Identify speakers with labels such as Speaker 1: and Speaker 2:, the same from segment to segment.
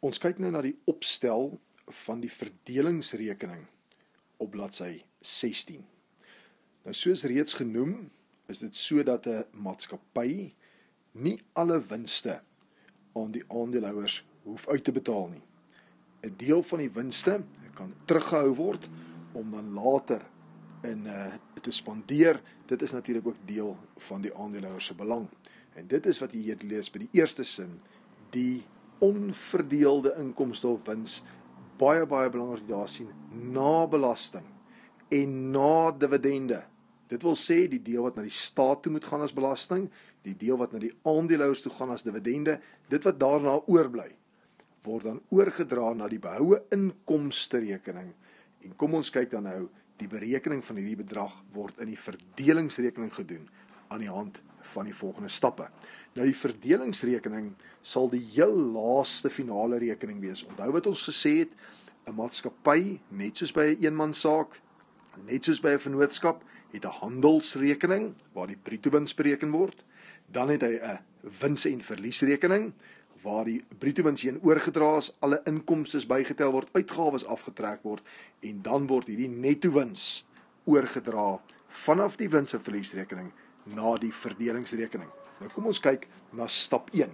Speaker 1: Ons kyk nou na die opstel van die verdelingsrekening op bladsy 16. Nou soos reeds genoem, is dit sodat 'n maatskappy nie alle winste aan die aandeelhouers hoef uit te betaal nie. 'n Deel van die winste kan teruggehou word om dan later in uh, te spandeer. Dit is natuurlik ook deel van die aandeelhouers se belang. En dit is wat jy hier lees by die eerste sin, die onverdeelde inkomste of wins baie baie belangrik daar sien na belasting en na dividende. Dit wil sê die deel wat na die staat toe moet gaan as belasting, die deel wat na die aandeelhouers toe gaan as dividende, dit wat daarna oorbly word dan oorgedra na die behoue inkomste rekening. En kom ons kyk dan nou, die berekening van hierdie bedrag word in die verdelingsrekening gedoen aan die hand van die volgende stappe. Nou die verdelingsrekening sal die heel laaste finale rekening wees. Onthou wat ons gesê het, 'n maatskappy, net soos by 'n eenmansaak, net soos by 'n vennootskap, het 'n handelsrekening waar die bruto wins bereken word. Dan het hy 'n wins en verliesrekening waar die bruto wins heen oorgedra is, alle inkomste bygetel word, uitgawes afgetrek word en dan word hierdie netto wins oorgedra vanaf die wins en verliesrekening na die verdelingsrekening. Nou kom ons kyk na stap 1.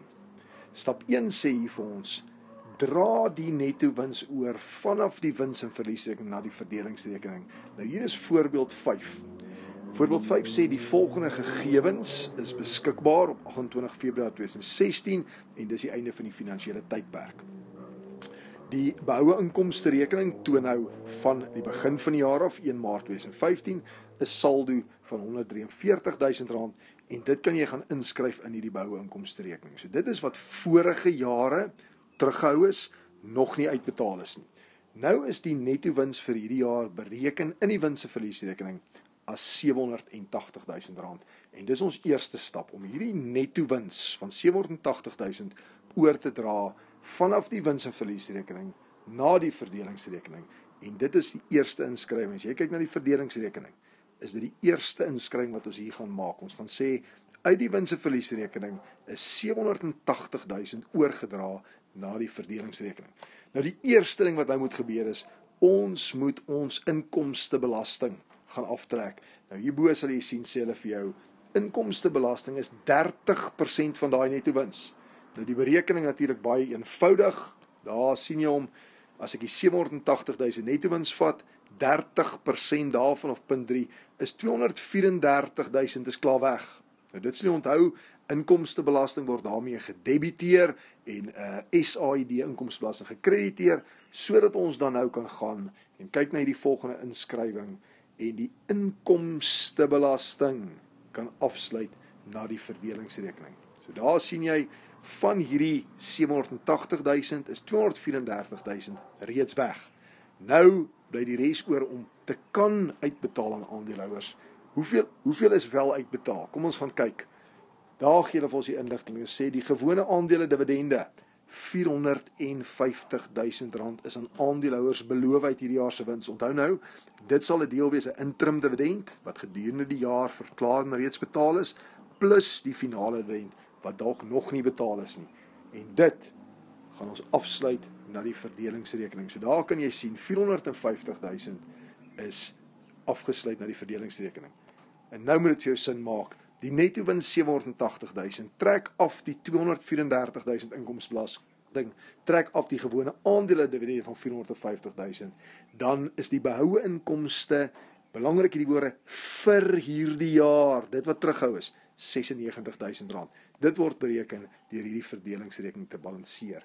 Speaker 1: Stap 1 sê hier vir ons dra die netto wins oor vanaf die wins en verliesrekening na die verdelingsrekening. Nou hier is voorbeeld 5. Voorbeeld 5 sê die volgende gegevens is beskikbaar op 28 Februarie 2016 en dis die einde van die finansiële tydperk. Die behoue inkomste rekening toon nou van die begin van die jaar af 1 Maart 2015 'n saldo van R143 000 en dit kan jy gaan inskryf in hierdie boue inkomste rekening. So dit is wat vorige jare teruggehou is, nog nie uitbetaal is nie. Nou is die netto wins vir hierdie jaar bereken in die wins en verliesrekening as R780 000 en dis ons eerste stap om hierdie netto wins van R780 000 oor te dra vanaf die wins en verliesrekening na die verdelingsrekening en dit is die eerste inskrywing. As jy kyk na die verdelingsrekening, is dit die eerste inskrywing wat ons hier gaan maak. Ons gaan sê uit die wins en verliesrekening is 780 000 oorgedra na die verdelingsrekening. Nou die eerste ding wat nou moet gebeur is ons moet ons inkomstebelasting gaan aftrek. Nou hierbo sal jy sien sê hulle vir jou inkomstebelasting is 30% van daai netto wins. Nou die berekening natuurlik baie eenvoudig. Daar sien jy hom as ek die 780 000 netto wins vat, 30% daarvan of punt 3 is 234 000 is klaar weg. Nou dit sal jy onthou, inkomstebelasting word daarmee gedebiteer en uh, SAID inkomstebelasting gekrediteer sodat ons dan nou kan gaan en kyk na hierdie volgende inskrywing en die inkomstebelasting kan afsluit na die verdelingsrekening. So daar sien jy van hierdie 780 000 is 234 000 reeds weg. Nou bly die res oor om te kan uitbetaal aan aandeelhouers. Hoeveel hoeveel is wel uitbetaal? Kom ons gaan kyk. Daar gee hulle vir ons die inligting en sê die gewone aandele dividende 450 000 rand is aan aandeelhouers beloof uit hierdie jaar se wins. Onthou nou, dit sal 'n deel wees 'n interim dividend wat gedurende die jaar verklaar en reeds betaal is plus die finale dividend wat dalk nog nie betaal is nie. En dit gaan ons afsluit na die verdelingsrekening. So daar kan jy sien 450 000 is afgesluit na die verdelingsrekening. En nou moet dit vir jou sin maak. Die netto wins 780 000 trek af die 234 000 inkomstebelasting, trek af die gewone aandele dividende van 450 000, dan is die behoue inkomste belangrik hierdie woorde vir hierdie jaar, dit wat terughou is, 96 000 rand. Dit word bereken deur hierdie verdelingsrekening te balanseer.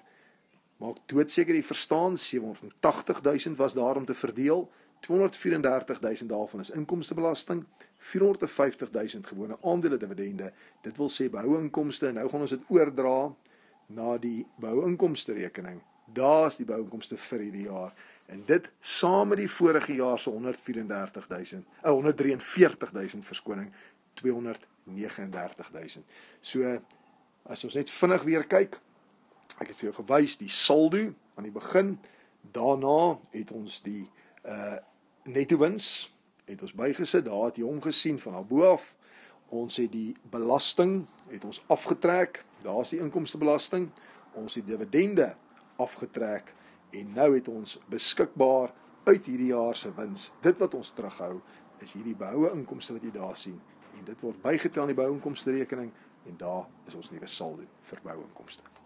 Speaker 1: Maak doodseker jy verstaan 780 000 was daar om te verdeel. 234 000 daarvan is inkomstebelasting, 450 000 gewone aandele dividende. Dit wil sê behoue inkomste en nou gaan ons dit oordra na die behoue inkomste rekening. Daar's die behoue inkomste vir hierdie jaar en dit saam met die vorige jaar se 134 000, uh, 143 000 verskoning 239 000. So as ons net vinnig weer kyk, ek het vir jou gewys die saldo aan die begin. Daarna het ons die uh netto wins het ons bygesit. Daar het jy hom gesien van daarbo af. Ons het die belasting het ons afgetrek. Daar's die inkomstebelasting. Ons het dividende afgetrek en nou het ons beskikbaar uit hierdie jaar se wins. Dit wat ons terughou is hierdie behoue inkomste wat jy daar sien en dit word bygetel in die behoue inkomste rekening en daar is ons nuwe saldo vir behoue inkomste.